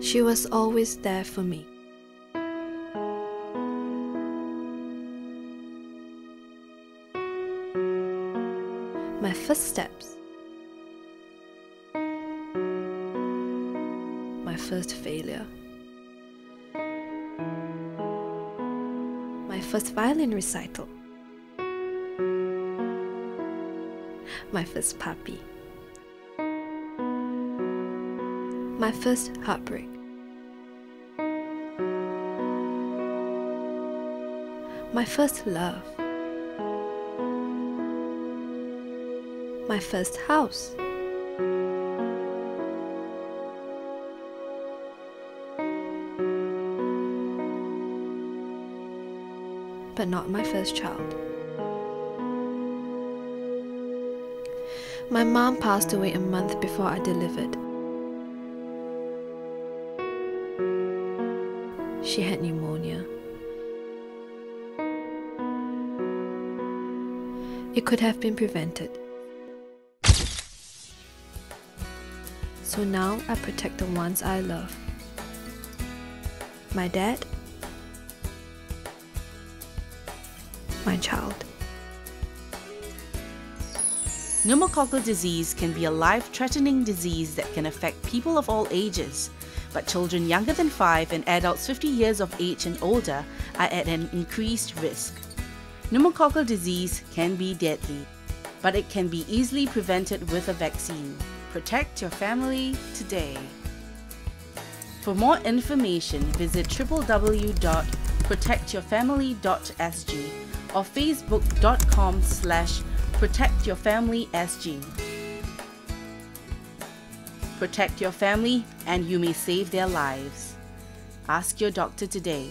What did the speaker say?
She was always there for me. My first steps. My first failure. My first violin recital. My first puppy. My first heartbreak. My first love. My first house. But not my first child. My mom passed away a month before I delivered. She had pneumonia. It could have been prevented. So now I protect the ones I love. My dad, my child. Pneumococcal disease can be a life threatening disease that can affect people of all ages, but children younger than 5 and adults 50 years of age and older are at an increased risk. Pneumococcal disease can be deadly, but it can be easily prevented with a vaccine. Protect your family today. For more information, visit www.protectyourfamily.sg or facebook.com slash protectyourfamilysg. Protect your family and you may save their lives. Ask your doctor today.